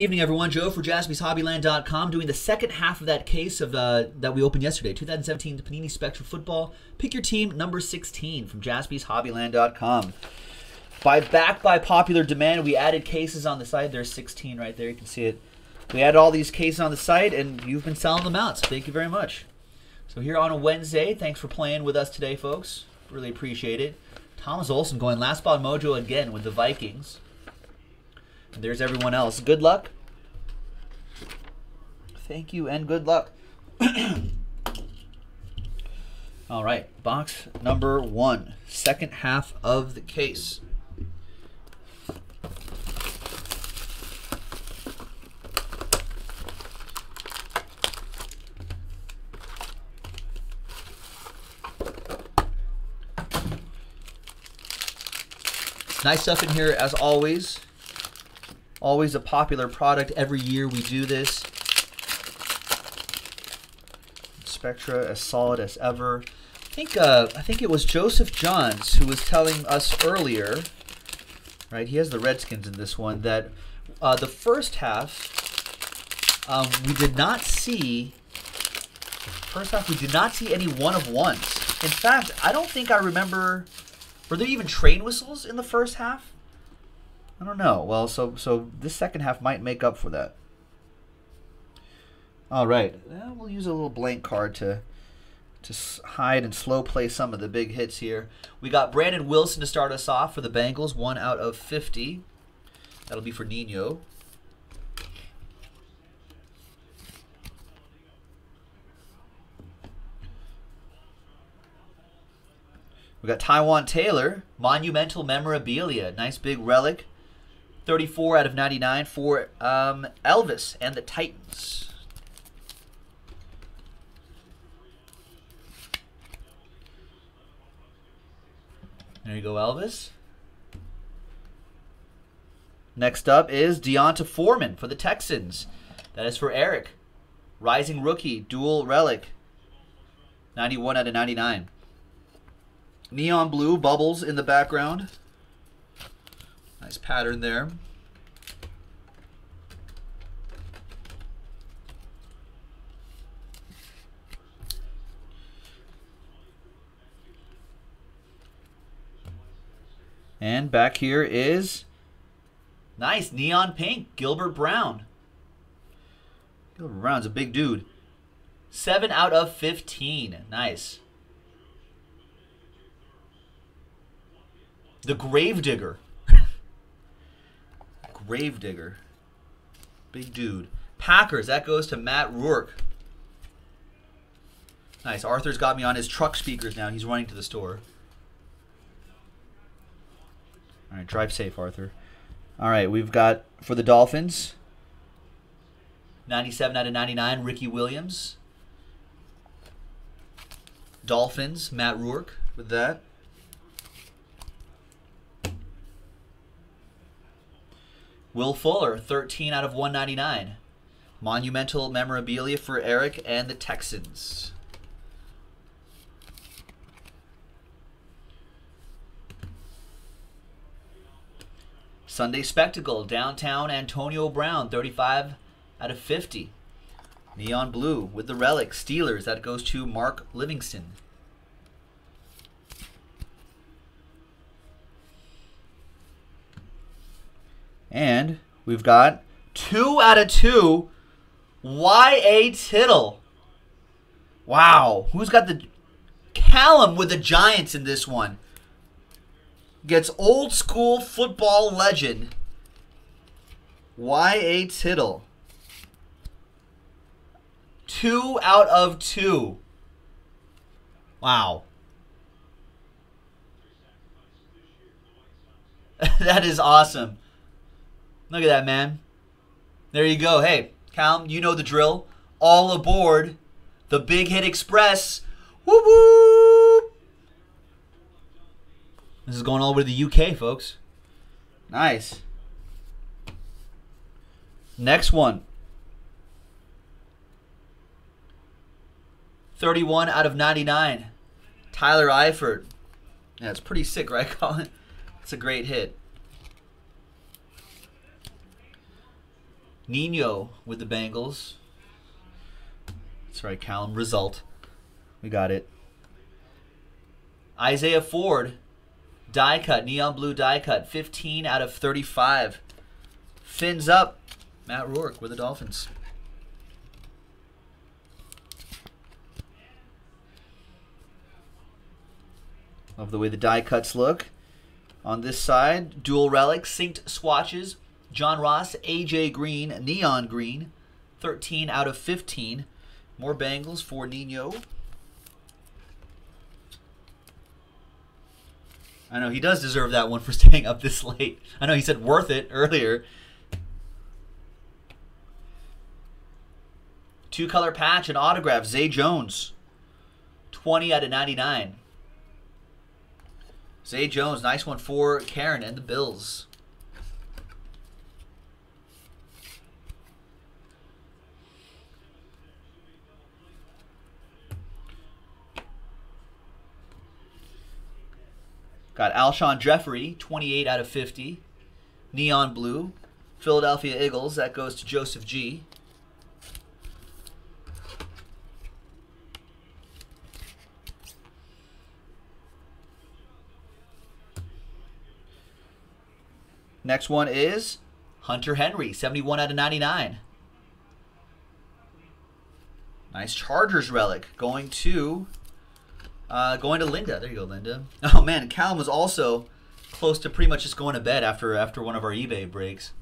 Evening, everyone. Joe for JaspysHobbyland.com doing the second half of that case of uh, that we opened yesterday, 2017 Panini Spectra Football. Pick your team number 16 from JaspysHobbyland.com. By back by popular demand, we added cases on the side. There's 16 right there. You can see it. We added all these cases on the site, and you've been selling them out. So thank you very much. So here on a Wednesday, thanks for playing with us today, folks. Really appreciate it. Thomas Olson going last spot mojo again with the Vikings. There's everyone else. Good luck. Thank you and good luck. All right, box number one, second half of the case. Nice stuff in here as always. Always a popular product. Every year we do this. Spectra as solid as ever. I think uh, I think it was Joseph Johns who was telling us earlier, right? He has the Redskins in this one that uh, the first half um, we did not see. First half we did not see any one of ones. In fact, I don't think I remember. Were there even train whistles in the first half? I don't know. Well, so so this second half might make up for that. All right, well, use a little blank card to to hide and slow play some of the big hits here. We got Brandon Wilson to start us off for the Bengals, one out of 50. That'll be for Nino. We got Taywan Taylor, monumental memorabilia, nice big relic. 34 out of 99 for um, Elvis and the Titans. There you go, Elvis. Next up is D'Onta Foreman for the Texans. That is for Eric. Rising rookie, dual relic. 91 out of 99. Neon blue bubbles in the background. Nice pattern there. And back here is nice neon pink Gilbert Brown. Gilbert Brown's a big dude. 7 out of 15. Nice. The Gravedigger. Gravedigger. Big dude. Packers, that goes to Matt Rourke. Nice. Arthur's got me on his truck speakers now. He's running to the store. All right, drive safe, Arthur. All right, we've got for the Dolphins 97 out of 99, Ricky Williams. Dolphins, Matt Rourke with that. Will Fuller, 13 out of 199. Monumental memorabilia for Eric and the Texans. Sunday Spectacle, downtown Antonio Brown, 35 out of 50. Neon Blue with the relic, Steelers, that goes to Mark Livingston. And we've got two out of two. Y.A. Tittle. Wow. Who's got the. Callum with the Giants in this one. Gets old school football legend. Y.A. Tittle. Two out of two. Wow. that is awesome. Look at that, man. There you go. Hey, Calum, you know the drill. All aboard the Big Hit Express. Whoop whoop. This is going all over the UK, folks. Nice. Next one. 31 out of 99. Tyler Eifert. Yeah, it's pretty sick, right, Colin? It's a great hit. Nino with the Bengals. Sorry, Callum. Result. We got it. Isaiah Ford, die cut, neon blue die cut, 15 out of 35. Fins up, Matt Rourke with the Dolphins. Love the way the die cuts look. On this side, dual relic, synced swatches. John Ross, AJ Green, neon green, 13 out of 15. More Bengals for Nino. I know he does deserve that one for staying up this late. I know he said worth it earlier. Two color patch and autograph, Zay Jones. 20 out of 99. Zay Jones, nice one for Karen and the Bills. Got Alshon Jeffery, 28 out of 50. Neon Blue. Philadelphia Eagles, that goes to Joseph G. Next one is Hunter Henry, 71 out of 99. Nice Chargers relic going to uh, going to Linda. There you go, Linda. Oh man, Callum was also close to pretty much just going to bed after after one of our eBay breaks,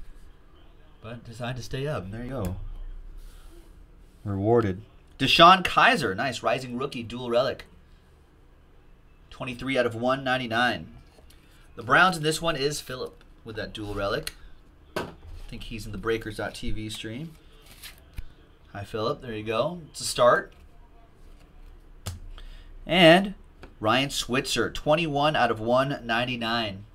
but decided to stay up. There you go. Rewarded. DeShone Kizer, nice rising rookie dual relic. 23 out of 199. The Browns in this one is Philip with that dual relic. I think he's in the Breakers.tv stream. Hi, Philip. There you go. It's a start. And Ryan Switzer, 21 out of 199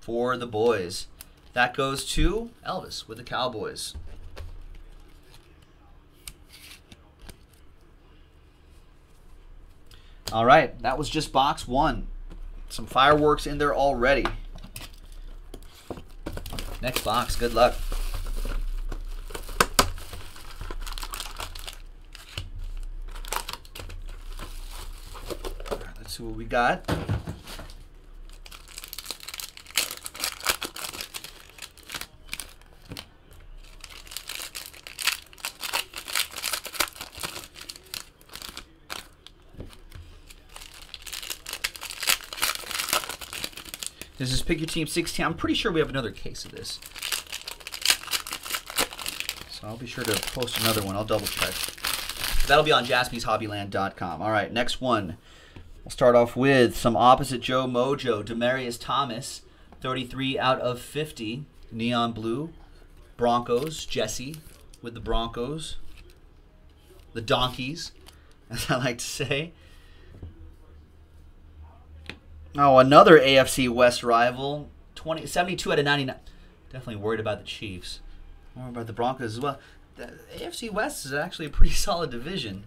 for the boys. That goes to Elvis with the Cowboys. All right, that was just box one. Some fireworks in there already. Next box, good luck. let's see what we got. This is Pick Your Team 16. I'm pretty sure we have another case of this. So I'll be sure to post another one. I'll double check. That'll be on jaspyshobbyland.com. All right, next one. Start off with some opposite Joe Mojo. Demaryius Thomas, 33 out of 50. Neon Blue. Broncos. Jesse with the Broncos. The Donkeys, as I like to say. Oh, another AFC West rival. 20, 72 out of 99. Definitely worried about the Chiefs. Worried about the Broncos as well. The AFC West is actually a pretty solid division.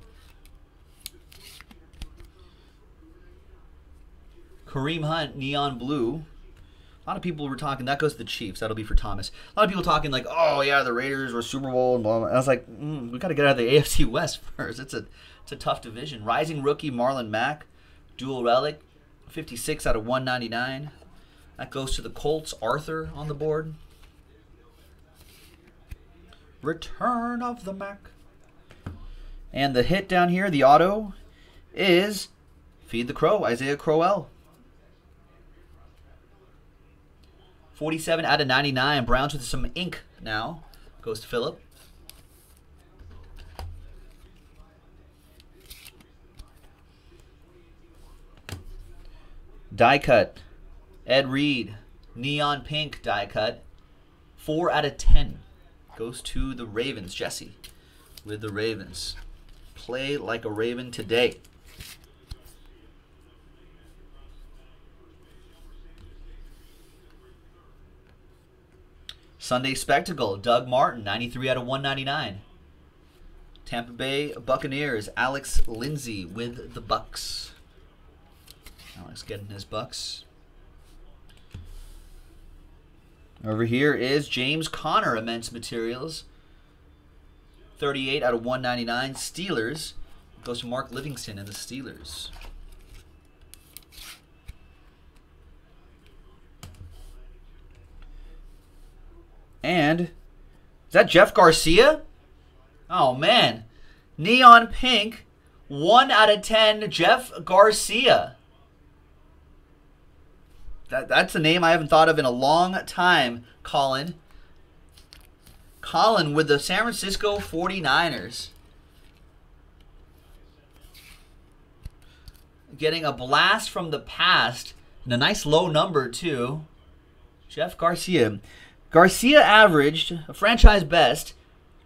Kareem Hunt, neon blue. A lot of people were talking. That goes to the Chiefs. That'll be for Thomas. A lot of people talking like, "Oh yeah, the Raiders were Super Bowl." And, blah, blah. and I was like, mm, "We got to get out of the AFC West first. It's a it's a tough division." Rising rookie Marlon Mack, dual relic, 56 out of 199. That goes to the Colts. Arthur on the board. Return of the Mac. And the hit down here, the auto, is Feed the Crow, Isaiah Crowell. 47 out of 99. Browns with some ink now. Goes to Philip. Die cut. Ed Reed. Neon pink die cut. 4 out of 10. Goes to the Ravens. Jesse with the Ravens. Play like a Raven today. Sunday Spectacle, Doug Martin, 93 out of 199. Tampa Bay Buccaneers, Alex Lindsay with the Bucks. Alex getting his Bucks. Over here is James Conner, immense materials. 38 out of 199. Steelers. Goes to Mark Livingston and the Steelers. And is that Jeff Garcia? Oh man. Neon pink. 1 out of 10 Jeff Garcia. That, that's a name I haven't thought of in a long time, Colin. Colin with the San Francisco 49ers. Getting a blast from the past and a nice low number, too. Jeff Garcia. Garcia averaged a franchise best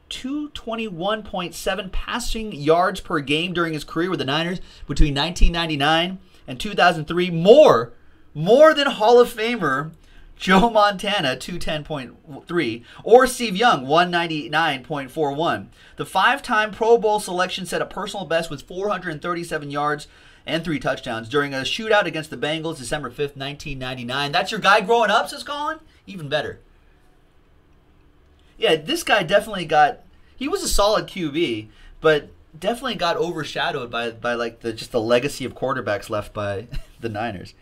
221.7 passing yards per game during his career with the Niners between 1999 and 2003. More, more than Hall of Famer Joe Montana, 210.3, or Steve Young, 199.41. The five time Pro Bowl selection set a personal best with 437 yards and three touchdowns during a shootout against the Bengals December 5th, 1999. That's your guy growing up, says Colin? Even better. Yeah, this guy definitely got. He was a solid QB, but definitely got overshadowed by by like the just the legacy of quarterbacks left by the Niners.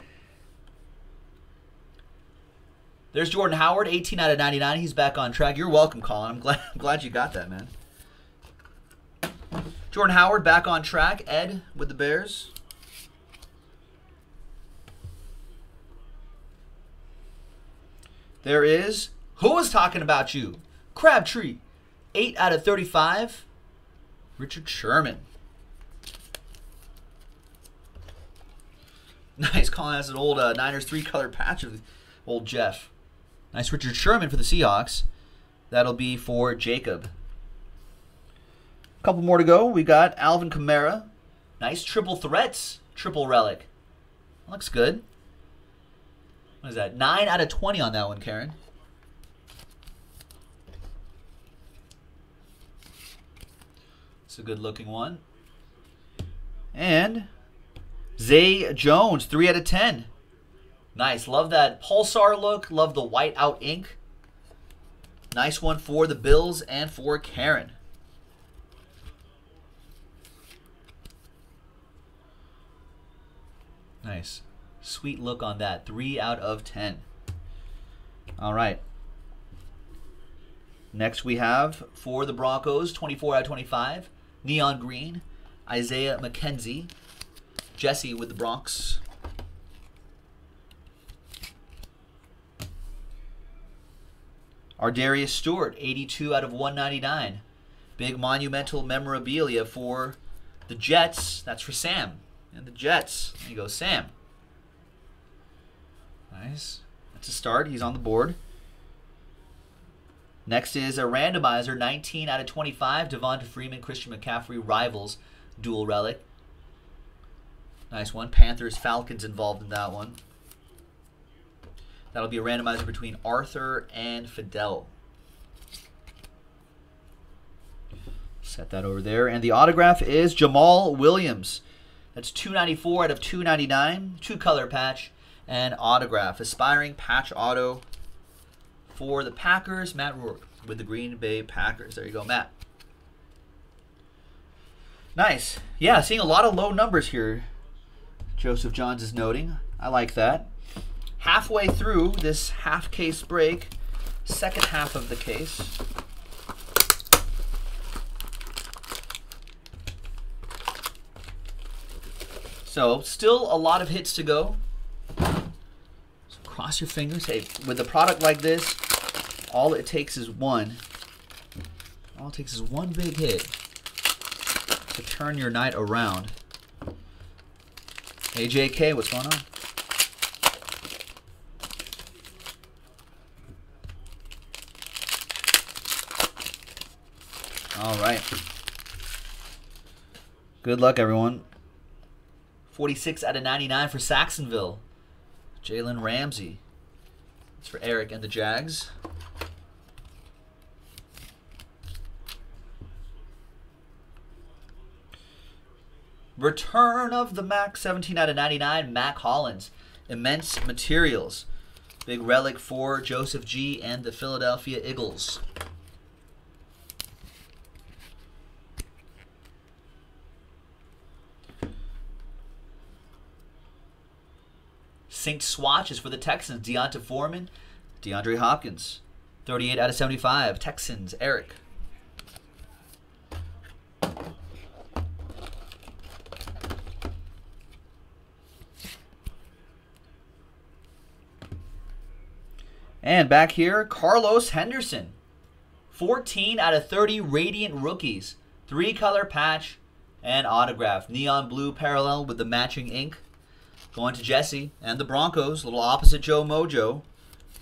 There's Jordan Howard, 18 out of 99. He's back on track. You're welcome, Colin. I'm glad I'm glad you got that, man. Jordan Howard back on track. Ed with the Bears. There is who was talking about you? Crabtree, 8 out of 35. Richard Sherman. Nice, Colin has an old uh, Niners three color patch of old Jeff. Nice Richard Sherman for the Seahawks. That'll be for Jacob. A couple more to go. We got Alvin Kamara. Nice triple threats, triple relic. Looks good. What is that? 9 out of 20 on that one, Karen. It's a good looking one. And Zay Jones, 3 out of 10. Nice. Love that pulsar look. Love the white out ink. Nice one for the Bills and for Karen. Nice. Sweet look on that. 3 out of 10. All right. Next we have for the Broncos, 24 out of 25. Neon Green. Isaiah McKenzie. Jesse with the Bronx. ArDarius Stewart, 82 out of 199. Big monumental memorabilia for the Jets. That's for Sam. And the Jets. There you go, Sam. Nice. That's a start. He's on the board. Next is a randomizer, 19 out of 25. Devonta Freeman, Christian McCaffrey, Rivals, dual relic. Nice one. Panthers, Falcons involved in that one. That'll be a randomizer between Arthur and Fidel. Set that over there. And the autograph is Jamaal Williams. That's 294 out of 299. Two color patch and autograph. Aspiring patch auto for the Packers. Matt Rourke with the Green Bay Packers. There you go, Matt. Nice. Yeah, seeing a lot of low numbers here. Joseph Johns is noting. I like that halfway through this half case break, second half of the case. So still a lot of hits to go. So cross your fingers. Hey, with a product like this, all it takes is one. All it takes is one big hit to turn your night around. AJK, what's going on? All right. Good luck, everyone. 46 out of 99 for Saxonville. Jalen Ramsey. It's for Eric and the Jags. Return of the Mac, 17 out of 99. Mack Hollins. Immense Materials. Big relic for Joseph G. and the Philadelphia Eagles. Synced swatches for the Texans. D'Onta Foreman, DeAndre Hopkins. 38 out of 75. Texans, Eric. And back here, Carlos Henderson. 14 out of 30 Radiant Rookies. Three color patch and autograph. Neon blue parallel with the matching ink. Going to Jesse and the Broncos. Little opposite Joe Mojo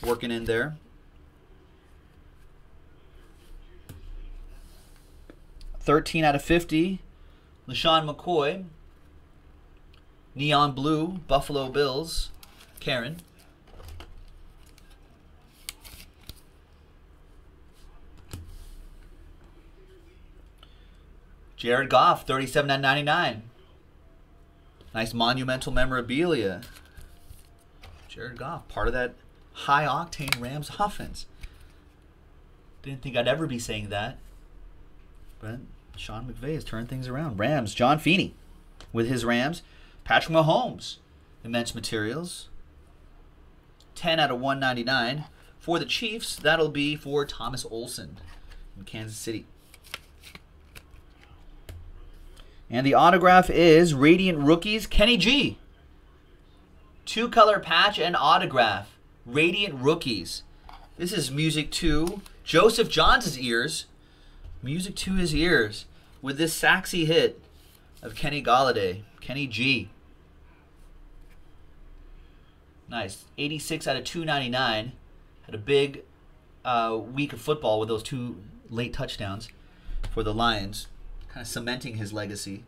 working in there. Thirteen out of fifty. LeSean McCoy. Neon blue, Buffalo Bills. Karen. Jared Goff, 37 out of 99. Nice monumental memorabilia. Jared Goff, part of that high octane Rams offense. Didn't think I'd ever be saying that. But Sean McVay has turned things around. Rams, John Feeney with his Rams. Patrick Mahomes, immense materials. 10 out of 199. For the Chiefs, that'll be for Thomas Olson in Kansas City. And the autograph is Radiant Rookies, Kenny G. Two color patch and autograph. Radiant Rookies. This is music to Joseph Johns' ears. Music to his ears with this saxy hit of Kenny Golladay. Kenny G. Nice. 86 out of 299. Had a big uh, week of football with those two late touchdowns for the Lions kind of cementing his legacy.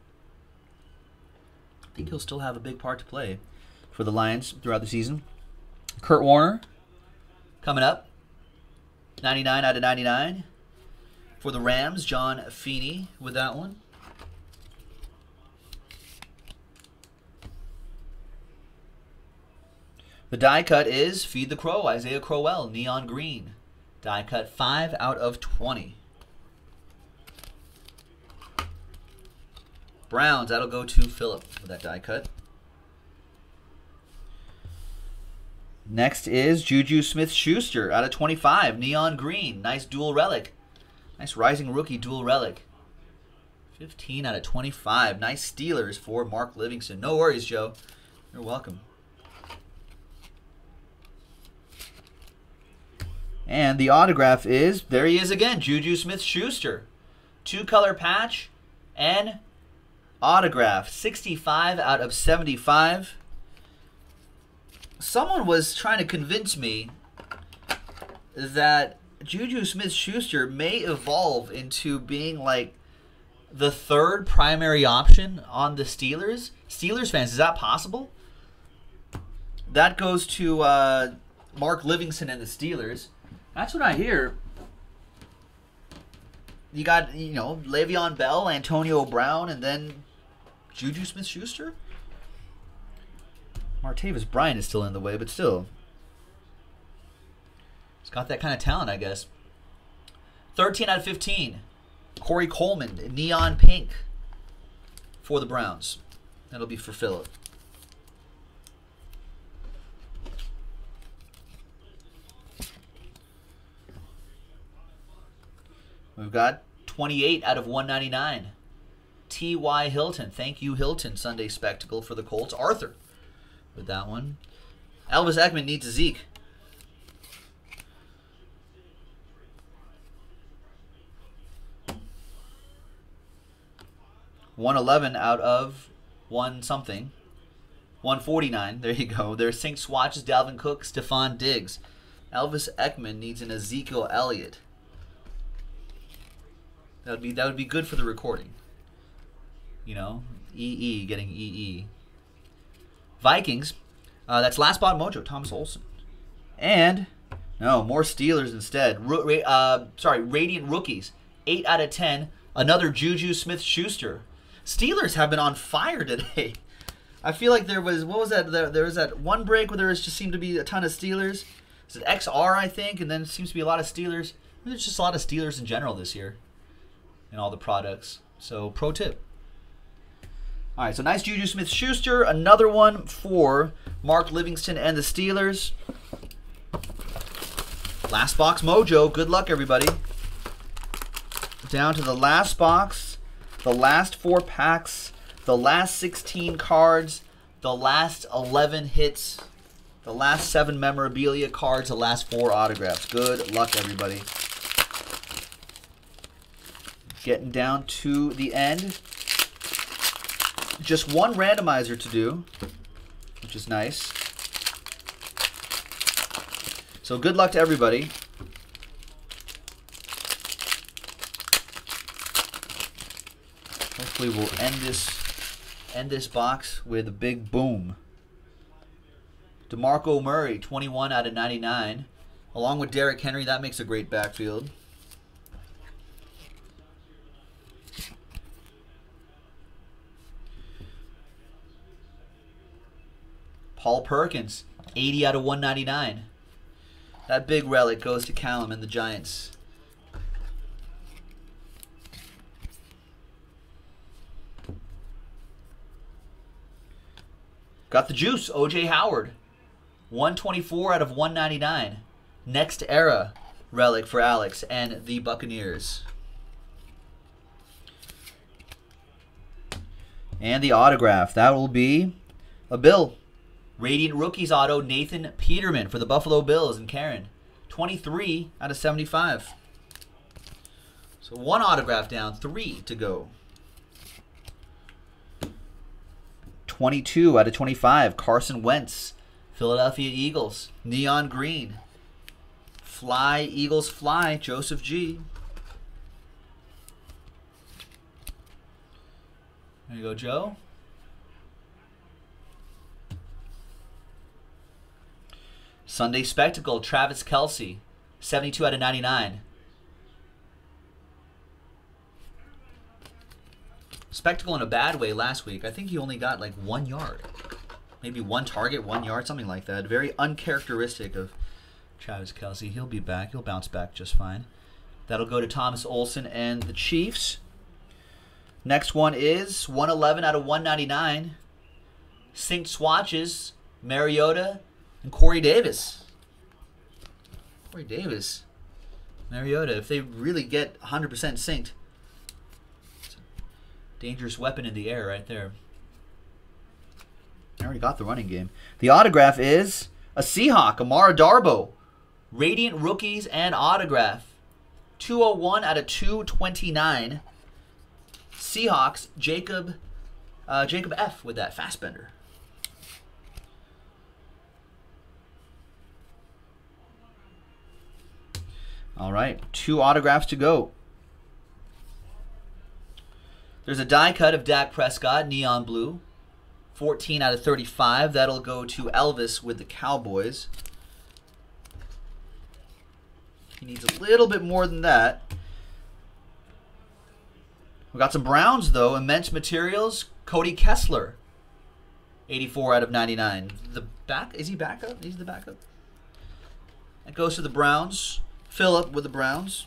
I think he'll still have a big part to play for the Lions throughout the season. Kurt Warner coming up. 99 out of 99. For the Rams, John Feeney with that one. The die cut is Feed the Crow, Isaiah Crowell, Neon Green. Die cut 5 out of 20. Browns, that'll go to Philip with that die cut. Next is Juju Smith Schuster out of 25. Neon Green. Nice dual relic. Nice rising rookie dual relic. 15 out of 25. Nice Steelers for Mark Livingston. No worries, Joe. You're welcome. And the autograph is, there he is again, Juju Smith Schuster. Two color patch and autograph 65 out of 75 someone was trying to convince me that Juju Smith Schuster may evolve into being like the third primary option on the Steelers. Steelers fans, is that possible? That goes to uh, Mark Livingston and the Steelers. That's what I hear. You got, you know, Le'Veon Bell, Antonio Brown, and then Juju Smith Schuster? Martavis Bryant is still in the way, but still. He's got that kind of talent, I guess. 13 out of 15. Corey Coleman, neon pink for the Browns. That'll be for Philip. We've got 28 out of 199. T.Y. Hilton. Thank you, Hilton. Sunday Spectacle for the Colts. Arthur with that one. Elvis Ekman needs a Zeke. One eleven out of one something. 149. There you go. There's Sync Swatches, Dalvin Cook, Stefon Diggs. Elvis Ekman needs an Ezekiel Elliott. That would be that would be good for the recording. You know, EE getting EE. Vikings. Uh, that's last spot mojo, Thomas Olson. And, no, more Steelers instead. uh, sorry, Radiant Rookies. 8 out of 10. Another Juju Smith Schuster. Steelers have been on fire today. I feel like there was, what was that? There, there was that one break where there was just seemed to be a ton of Steelers. Is it XR, I think? And then seems to be a lot of Steelers. There's just a lot of Steelers in general this year and all the products. So, pro tip. All right, so nice Juju Smith Schuster. Another one for Mark Livingston and the Steelers. Last box mojo. Good luck, everybody. Down to the last box, the last four packs, the last 16 cards, the last 11 hits, the last seven memorabilia cards, the last four autographs. Good luck, everybody. Getting down to the end. Just one randomizer to do, which is nice. So good luck to everybody. Hopefully we'll end this end this box with a big boom. DeMarco Murray, 21 out of 99. Along with Derrick Henry, that makes a great backfield. Paul Perkins, 80 out of 199. That big relic goes to Callum and the Giants. Got the juice, OJ Howard. 124 out of 199. Next era relic for Alex and the Buccaneers. And the autograph. That will be a bill. Radiant Rookies auto, Nathan Peterman for the Buffalo Bills and Karen. 23 out of 75. So one autograph down, three to go. 22 out of 25, Carson Wentz, Philadelphia Eagles. Neon Green. Fly, Eagles Fly, Joseph G. There you go, Joe. Sunday Spectacle, Travis Kelce, 72 out of 99. Spectacle in a bad way last week. I think he only got like one yard. Maybe one target, one yard, something like that. Very uncharacteristic of Travis Kelce. He'll be back. He'll bounce back just fine. That'll go to Thomas Olson and the Chiefs. Next one is 111 out of 199. Synced swatches, Mariota and Corey Davis. Corey Davis. Mariota, if they really get 100% synced, dangerous weapon in the air right there. I already got the running game. The autograph is a Seahawk, Amara Darboh. Radiant Rookies and autograph. 201 out of 229. Seahawks, Jacob uh, Jacob F with that fast All right, two autographs to go. There's a die cut of Dak Prescott, neon blue. 14 out of 35. That'll go to Elvis with the Cowboys. He needs a little bit more than that. We got some Browns, though. Immense Materials, Cody Kessler. 84 out of 99. The back, is he backup? He's the backup. That goes to the Browns. Philip with the Browns.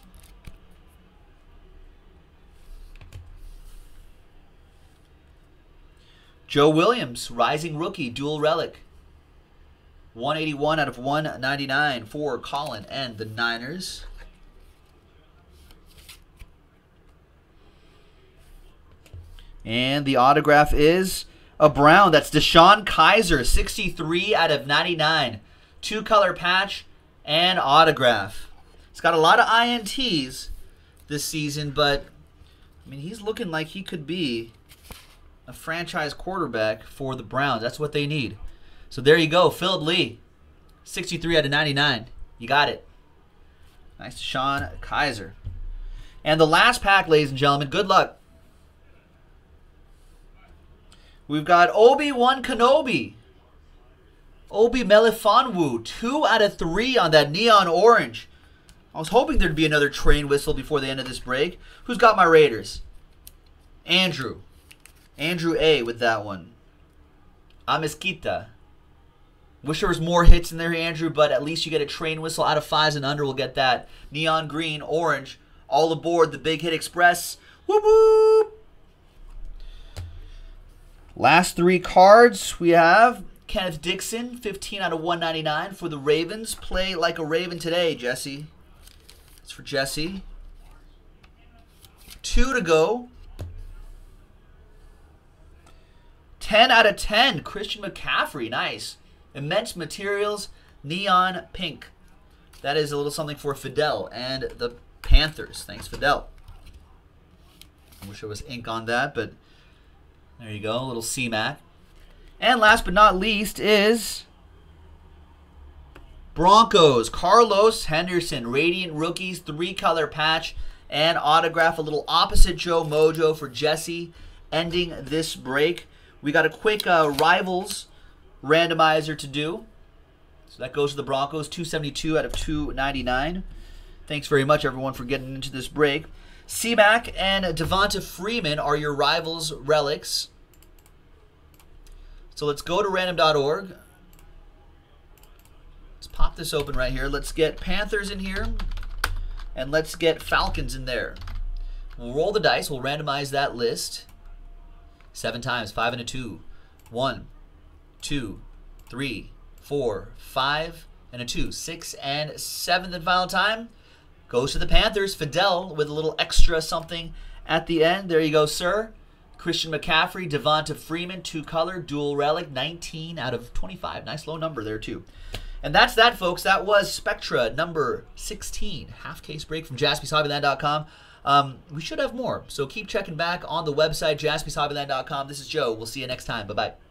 Joe Williams, rising rookie, dual relic. 181 out of 199 for Colin and the Niners. And the autograph is a brown. That's Deshaun Kizer, 63 out of 99. Two color patch and autograph. It's got a lot of INTs this season, but I mean, he's looking like he could be a franchise quarterback for the Browns. That's what they need. So there you go, Philip Lee, 63 out of 99. You got it. Nice Sean Kizer. And the last pack, ladies and gentlemen, good luck. We've got Obi-Wan Kenobi. Obi Melifonwu, two out of three on that neon orange. I was hoping there'd be another train whistle before the end of this break. Who's got my Raiders? Andrew. Andrew A with that one. Amiskita. Wish there was more hits in there, Andrew, but at least you get a train whistle out of fives and under. We'll get that. Neon green, orange, all aboard the Big Hit Express. Whoop whoop! Last three cards we have Kenneth Dixon, 15 out of 199 for the Ravens. Play like a Raven today, Jesse. For Jesse. Two to go. 10 out of 10, Christian McCaffrey. Nice. Immense Materials, Neon Pink. That is a little something for Fidel and the Panthers. Thanks, Fidel. I wish there was ink on that, but there you go, a little CMAC. And last but not least is Broncos. Carlos Henderson, Radiant Rookies, three color patch and autograph. A little opposite Joe Mojo for Jesse ending this break. We got a quick uh, Rivals randomizer to do. So that goes to the Broncos, 272 out of 299. Thanks very much, everyone, for getting into this break. CMAC and Devonta Freeman are your Rivals relics. So let's go to random.org. Let's pop this open right here. Let's get Panthers in here. And let's get Falcons in there. We'll roll the dice. We'll randomize that list. Seven times. Five and a two. One, two, three, four, five, and a two. Six and seventh and final time. Goes to the Panthers. Fidel with a little extra something at the end. There you go, sir. Christian McCaffrey, Devonta Freeman, two color, dual relic, 19 out of 25. Nice low number there, too. And that's that, folks. That was Spectra number 16. Half case break from jaspyshobbyland.com. Um, we should have more, so keep checking back on the website, jaspyshobbyland.com. This is Joe. We'll see you next time. Bye bye.